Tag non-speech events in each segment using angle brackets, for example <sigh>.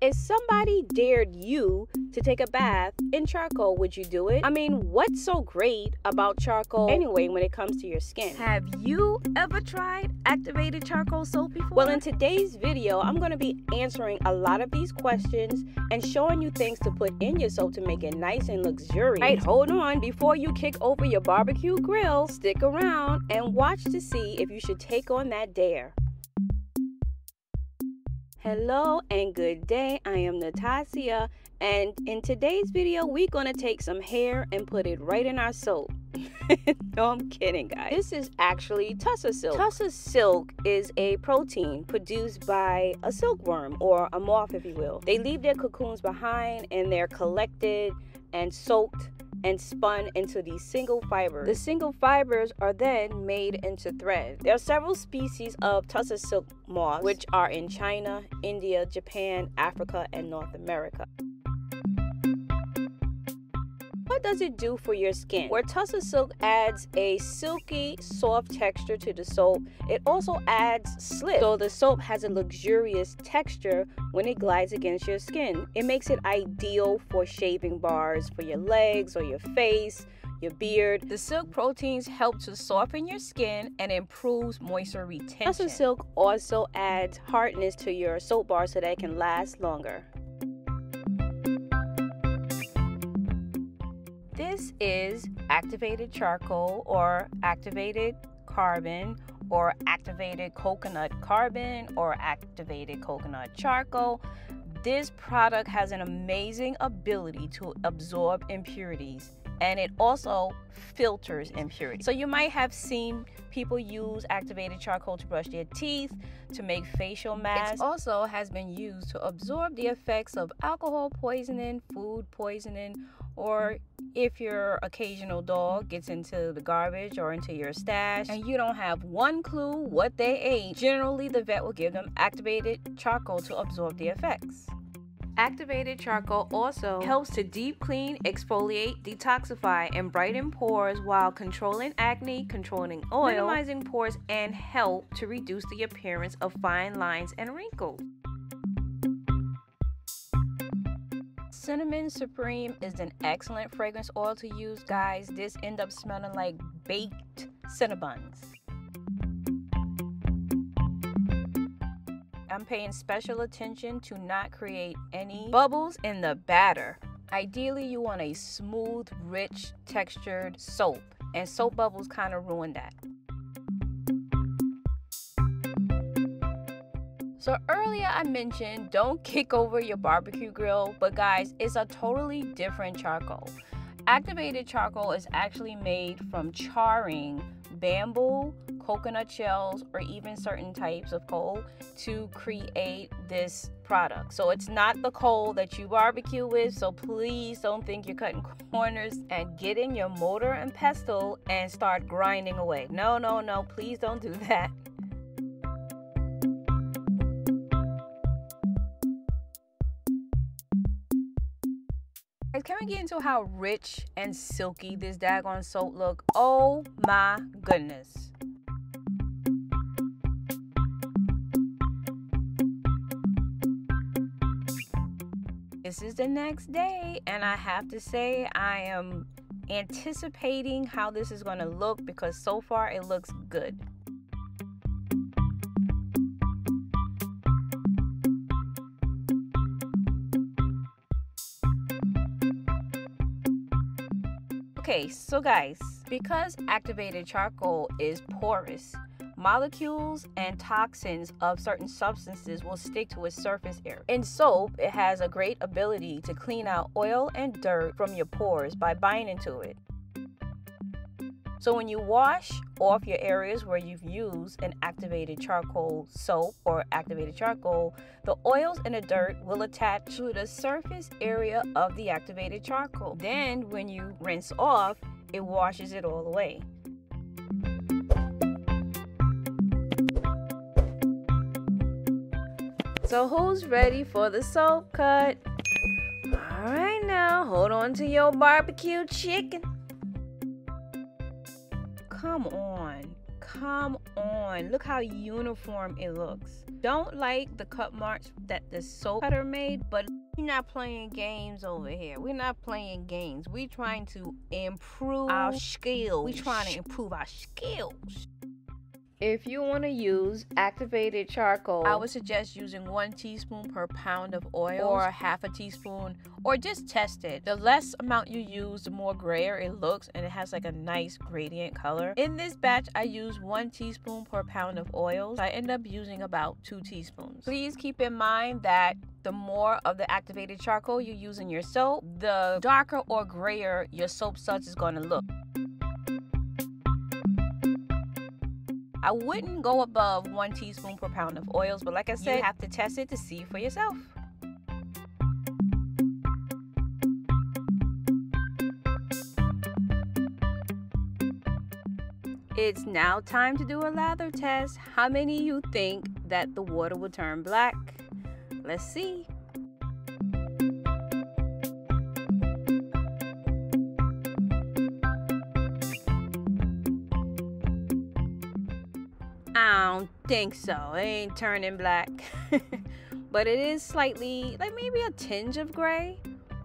if somebody dared you to take a bath in charcoal, would you do it? I mean, what's so great about charcoal anyway when it comes to your skin? Have you ever tried activated charcoal soap before? Well, in today's video, I'm going to be answering a lot of these questions and showing you things to put in your soap to make it nice and luxurious. Right, hold on. Before you kick over your barbecue grill, stick around and watch to see if you should take on that dare. Hello and good day. I am Natacia and in today's video we're going to take some hair and put it right in our soap. <laughs> no, I'm kidding guys. This is actually Tussa silk. Tussa silk is a protein produced by a silkworm or a moth if you will. They leave their cocoons behind and they're collected and soaked and spun into these single fibers. The single fibers are then made into thread. There are several species of tussa silk moths, which are in China, India, Japan, Africa, and North America. What does it do for your skin? Where Tussa Silk adds a silky, soft texture to the soap, it also adds slip. So the soap has a luxurious texture when it glides against your skin. It makes it ideal for shaving bars for your legs or your face your beard. The silk proteins help to soften your skin and improves moisture retention. Tussa Silk also adds hardness to your soap bar so that it can last longer. This is activated charcoal or activated carbon or activated coconut carbon or activated coconut charcoal. This product has an amazing ability to absorb impurities and it also filters impurities. So you might have seen people use activated charcoal to brush their teeth, to make facial masks. It also has been used to absorb the effects of alcohol poisoning, food poisoning, or if your occasional dog gets into the garbage or into your stash and you don't have one clue what they ate, generally the vet will give them activated charcoal to absorb the effects. Activated charcoal also helps to deep clean, exfoliate, detoxify, and brighten pores while controlling acne, controlling oil, minimizing pores, and help to reduce the appearance of fine lines and wrinkles. Cinnamon Supreme is an excellent fragrance oil to use, guys. This end up smelling like baked Cinnabons. I'm paying special attention to not create any bubbles in the batter. Ideally, you want a smooth, rich, textured soap, and soap bubbles kind of ruin that. So earlier I mentioned don't kick over your barbecue grill, but guys, it's a totally different charcoal. Activated charcoal is actually made from charring bamboo, coconut shells, or even certain types of coal to create this product. So it's not the coal that you barbecue with, so please don't think you're cutting <laughs> corners and get in your mortar and pestle and start grinding away. No, no, no, please don't do <laughs> that. Can we get into how rich and silky this daggone soap look? Oh my goodness. This is the next day and I have to say I am anticipating how this is going to look because so far it looks good. Okay, so guys, because activated charcoal is porous, molecules and toxins of certain substances will stick to its surface area. In soap, it has a great ability to clean out oil and dirt from your pores by binding to it. So when you wash off your areas where you've used an activated charcoal soap or activated charcoal, the oils and the dirt will attach to the surface area of the activated charcoal. Then when you rinse off, it washes it all away. So who's ready for the soap cut? All right now, hold on to your barbecue chicken. Come on. come on. Look how uniform it looks. Don't like the cut marks that the soap cutter made, but we're not playing games over here. We're not playing games. We're trying to improve our skills. We're trying to improve our skills. If you want to use activated charcoal, I would suggest using one teaspoon per pound of oil or half a teaspoon or just test it. The less amount you use, the more grayer it looks and it has like a nice gradient color. In this batch, I use one teaspoon per pound of oils. I end up using about two teaspoons. Please keep in mind that the more of the activated charcoal you use in your soap, the darker or grayer your soap suds is going to look. I wouldn't go above one teaspoon per pound of oils, but like I said, you have to test it to see for yourself. It's now time to do a lather test. How many you think that the water will turn black? Let's see. I don't think so. It ain't turning black. <laughs> but it is slightly, like maybe a tinge of gray.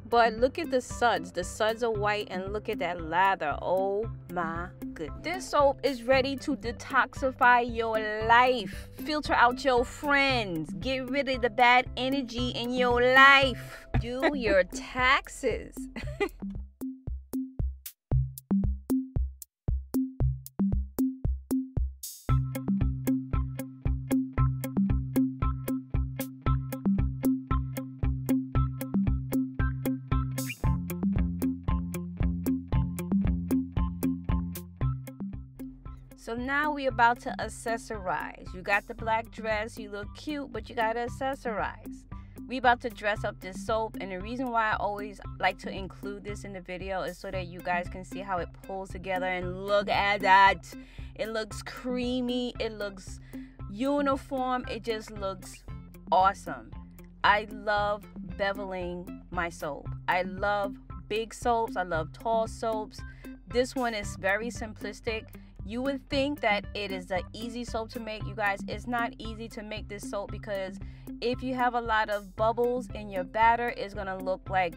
But look at the suds. The suds are white and look at that lather. Oh my goodness. This soap is ready to detoxify your life. Filter out your friends. Get rid of the bad energy in your life. Do your <laughs> taxes. <laughs> So now we're about to accessorize. You got the black dress, you look cute, but you gotta accessorize. We about to dress up this soap, and the reason why I always like to include this in the video is so that you guys can see how it pulls together and look at that. It looks creamy, it looks uniform, it just looks awesome. I love beveling my soap. I love big soaps, I love tall soaps. This one is very simplistic you would think that it is an easy soap to make. You guys, it's not easy to make this soap because if you have a lot of bubbles in your batter, it's going to look like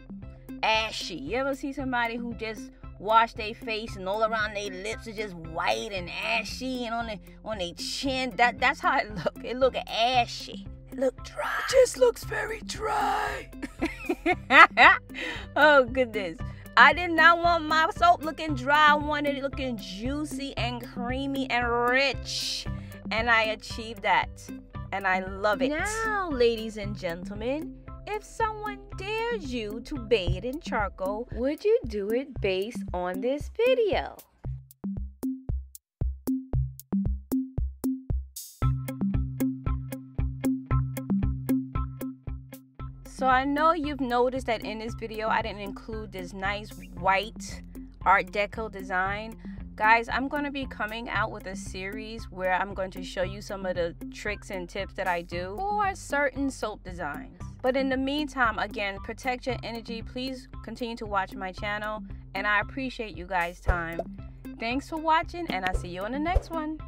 ashy. You ever see somebody who just wash their face and all around their lips are just white and ashy and on the on their chin? That that's how it look. It look ashy. It look dry. It just looks very dry. <laughs> Oh goodness I did not want my soap looking dry. I wanted it looking juicy and creamy and rich. And I achieved that. And I love it. Now, ladies and gentlemen, if someone dares you to bathe in charcoal, would you do it based on this video? So I know you've noticed that in this video I didn't include this nice white art deco design. Guys, I'm going to be coming out with a series where I'm going to show you some of the tricks and tips that I do for certain soap designs. But in the meantime, again, protect your energy. Please continue to watch my channel and I appreciate you guys' time. Thanks for watching and I'll see you on the next one.